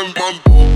bum bum.